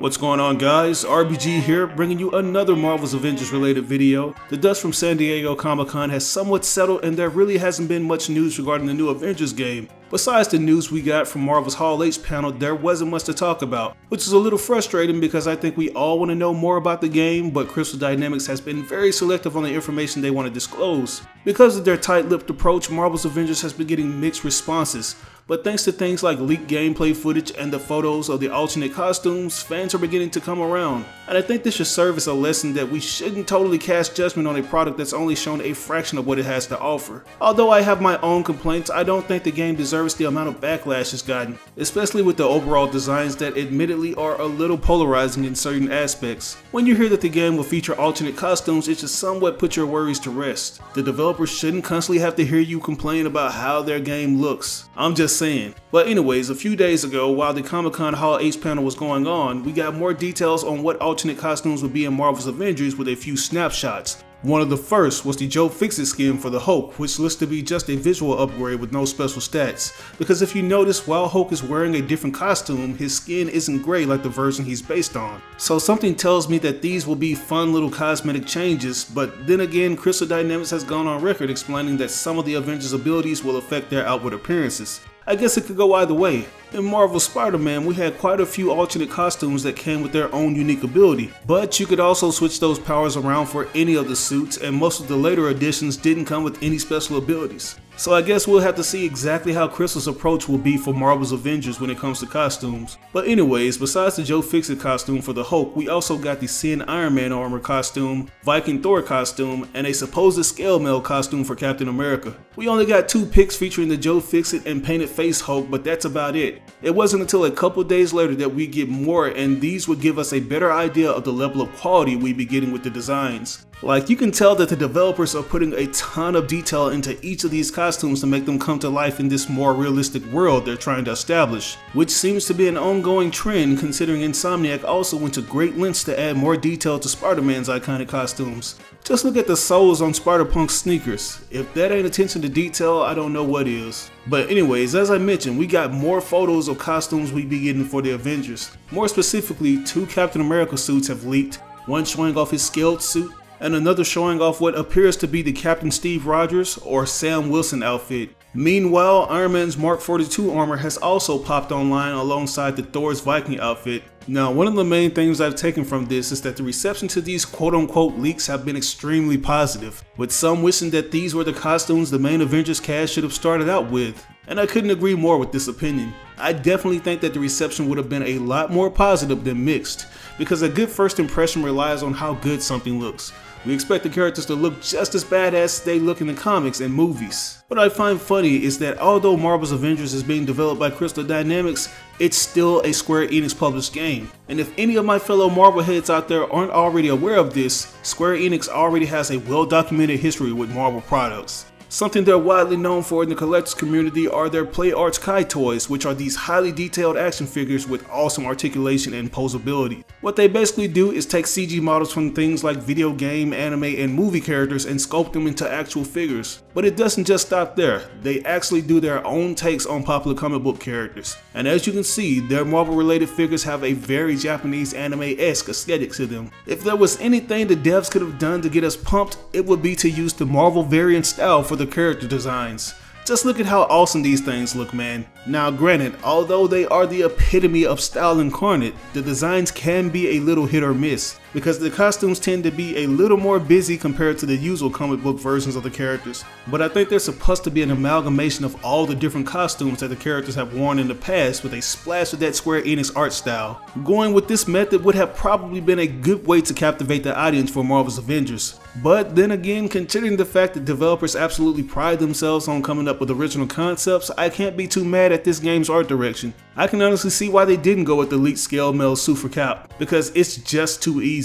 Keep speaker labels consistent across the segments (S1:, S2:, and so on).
S1: What's going on guys? RBG here, bringing you another Marvel's Avengers related video. The dust from San Diego Comic-Con has somewhat settled and there really hasn't been much news regarding the new Avengers game. Besides the news we got from Marvel's Hall H panel, there wasn't much to talk about, which is a little frustrating because I think we all want to know more about the game, but Crystal Dynamics has been very selective on the information they want to disclose. Because of their tight-lipped approach, Marvel's Avengers has been getting mixed responses, but thanks to things like leaked gameplay footage and the photos of the alternate costumes, fans are beginning to come around. And I think this should serve as a lesson that we shouldn't totally cast judgment on a product that's only shown a fraction of what it has to offer. Although I have my own complaints, I don't think the game deserves the amount of backlash it's gotten, especially with the overall designs that admittedly are a little polarizing in certain aspects. When you hear that the game will feature alternate costumes, it should somewhat put your worries to rest. The developers shouldn't constantly have to hear you complain about how their game looks. I'm just saying. But anyways, a few days ago, while the Comic Con Hall H panel was going on, we got more details on what alternate costumes would be in Marvel's Avengers with a few snapshots. One of the first was the Joe Fixit skin for the Hulk, which looks to be just a visual upgrade with no special stats. Because if you notice, while Hulk is wearing a different costume, his skin isn't gray like the version he's based on. So something tells me that these will be fun little cosmetic changes, but then again, Crystal Dynamics has gone on record explaining that some of the Avengers' abilities will affect their outward appearances. I guess it could go either way. In Marvel Spider-Man, we had quite a few alternate costumes that came with their own unique ability, but you could also switch those powers around for any of the suits, and most of the later editions didn't come with any special abilities. So I guess we'll have to see exactly how Crystal's approach will be for Marvel's Avengers when it comes to costumes. But anyways, besides the Joe Fixit costume for the Hulk, we also got the Sin Iron Man armor costume, Viking Thor costume, and a supposed scale mail costume for Captain America. We only got two pics featuring the Joe Fixit and painted face Hulk, but that's about it. It wasn't until a couple days later that we get more and these would give us a better idea of the level of quality we'd be getting with the designs. Like you can tell that the developers are putting a ton of detail into each of these costumes to make them come to life in this more realistic world they're trying to establish, which seems to be an ongoing trend considering Insomniac also went to great lengths to add more detail to Spider-Man's iconic costumes. Just look at the soles on Spider-Punk's sneakers. If that ain't attention to detail, I don't know what is. But anyways, as I mentioned, we got more photos of costumes we'd be getting for the Avengers. More specifically, two Captain America suits have leaked, one showing off his scaled suit and another showing off what appears to be the Captain Steve Rogers or Sam Wilson outfit. Meanwhile, Iron Man's Mark 42 armor has also popped online alongside the Thor's Viking outfit. Now, one of the main things I've taken from this is that the reception to these quote-unquote leaks have been extremely positive, with some wishing that these were the costumes the main Avengers cast should have started out with. And I couldn't agree more with this opinion. I definitely think that the reception would have been a lot more positive than mixed, because a good first impression relies on how good something looks. We expect the characters to look just as bad as they look in the comics and movies. What I find funny is that although Marvel's Avengers is being developed by Crystal Dynamics, it's still a Square Enix published game. And if any of my fellow Marvel heads out there aren't already aware of this, Square Enix already has a well documented history with Marvel products. Something they're widely known for in the collectors community are their Play Arts Kai toys, which are these highly detailed action figures with awesome articulation and posability. What they basically do is take CG models from things like video game, anime, and movie characters and sculpt them into actual figures. But it doesn't just stop there, they actually do their own takes on popular comic book characters. And as you can see, their Marvel related figures have a very Japanese anime-esque aesthetic to them. If there was anything the devs could have done to get us pumped, it would be to use the Marvel variant style for the character designs. Just look at how awesome these things look, man. Now granted, although they are the epitome of style incarnate, the designs can be a little hit or miss, because the costumes tend to be a little more busy compared to the usual comic book versions of the characters. But I think they're supposed to be an amalgamation of all the different costumes that the characters have worn in the past with a splash of that Square Enix art style. Going with this method would have probably been a good way to captivate the audience for Marvel's Avengers. But then again, considering the fact that developers absolutely pride themselves on coming up with original concepts, I can't be too mad at this game's art direction. I can honestly see why they didn't go with the Elite Scale Mail suit for Cap, because it's just too easy.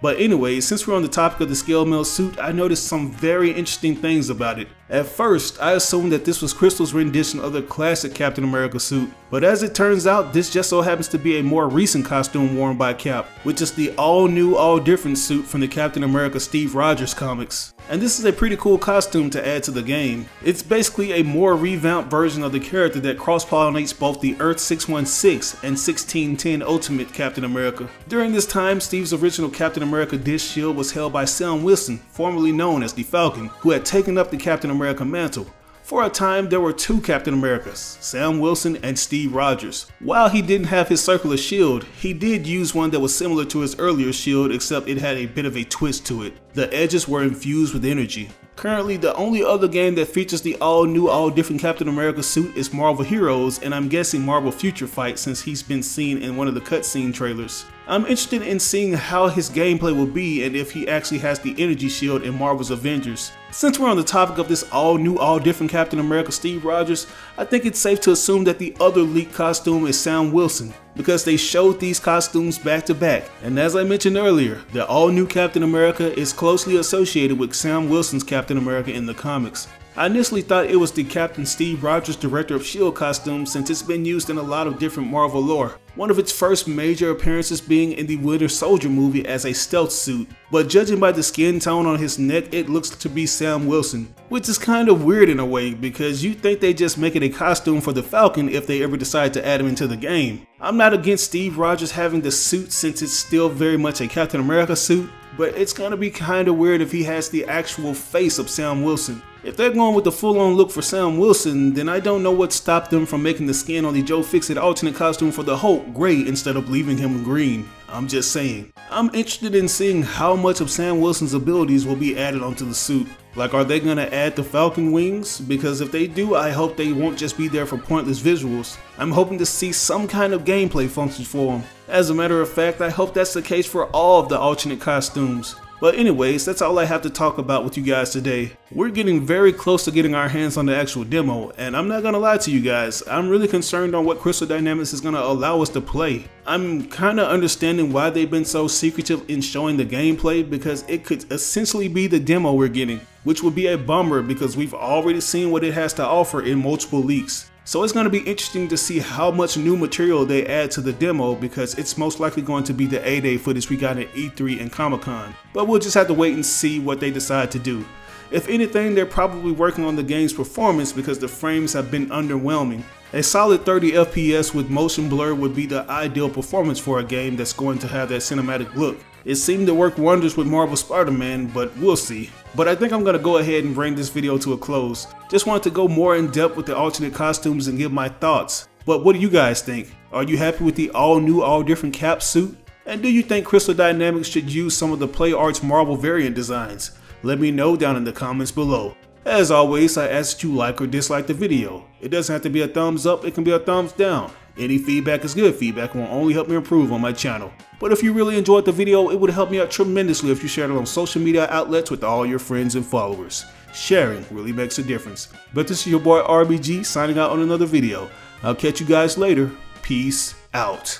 S1: But anyway, since we're on the topic of the scale mail suit, I noticed some very interesting things about it. At first, I assumed that this was Crystal's rendition of the classic Captain America suit, but as it turns out, this just so happens to be a more recent costume worn by Cap, which is the all new, all different suit from the Captain America Steve Rogers comics. And this is a pretty cool costume to add to the game. It's basically a more revamped version of the character that cross-pollinates both the Earth 616 and 1610 Ultimate Captain America. During this time, Steve's original Captain America disc shield was held by Sam Wilson, formerly known as the Falcon, who had taken up the Captain America mantle. For a time, there were two Captain Americas, Sam Wilson and Steve Rogers. While he didn't have his circular shield, he did use one that was similar to his earlier shield except it had a bit of a twist to it. The edges were infused with energy. Currently, the only other game that features the all new, all different Captain America suit is Marvel Heroes, and I'm guessing Marvel Future Fight since he's been seen in one of the cutscene trailers. I'm interested in seeing how his gameplay will be and if he actually has the energy shield in Marvel's Avengers. Since we're on the topic of this all new, all different Captain America Steve Rogers, I think it's safe to assume that the other leaked costume is Sam Wilson because they showed these costumes back to back. And as I mentioned earlier, the all new Captain America is closely associated with Sam Wilson's Captain America in the comics. I initially thought it was the Captain Steve Rogers Director of S.H.I.E.L.D. costume since it's been used in a lot of different Marvel lore. One of its first major appearances being in the Winter Soldier movie as a stealth suit, but judging by the skin tone on his neck it looks to be Sam Wilson, which is kind of weird in a way because you think they just make it a costume for the Falcon if they ever decide to add him into the game. I'm not against Steve Rogers having the suit since it's still very much a Captain America suit, but it's gonna be kinda weird if he has the actual face of Sam Wilson. If they're going with the full-on look for Sam Wilson, then I don't know what stopped them from making the skin on the Joe Fixit alternate costume for the Hulk gray instead of leaving him green. I'm just saying. I'm interested in seeing how much of Sam Wilson's abilities will be added onto the suit. Like are they gonna add the Falcon wings? Because if they do, I hope they won't just be there for pointless visuals. I'm hoping to see some kind of gameplay functions for them. As a matter of fact, I hope that's the case for all of the alternate costumes. But anyways, that's all I have to talk about with you guys today. We're getting very close to getting our hands on the actual demo, and I'm not gonna lie to you guys, I'm really concerned on what Crystal Dynamics is gonna allow us to play. I'm kinda understanding why they've been so secretive in showing the gameplay because it could essentially be the demo we're getting, which would be a bummer because we've already seen what it has to offer in multiple leaks. So it's going to be interesting to see how much new material they add to the demo because it's most likely going to be the A-Day footage we got at E3 and Comic Con. But we'll just have to wait and see what they decide to do. If anything, they're probably working on the game's performance because the frames have been underwhelming. A solid 30 FPS with motion blur would be the ideal performance for a game that's going to have that cinematic look. It seemed to work wonders with Marvel Spider-Man, but we'll see. But I think I'm to go ahead and bring this video to a close. Just wanted to go more in depth with the alternate costumes and give my thoughts. But what do you guys think? Are you happy with the all new, all different cap suit? And do you think Crystal Dynamics should use some of the Play Arts Marvel variant designs? Let me know down in the comments below. As always, I ask that you like or dislike the video. It doesn't have to be a thumbs up, it can be a thumbs down. Any feedback is good feedback will only help me improve on my channel. But if you really enjoyed the video, it would help me out tremendously if you shared it on social media outlets with all your friends and followers. Sharing really makes a difference. But this is your boy RBG signing out on another video. I'll catch you guys later. Peace out.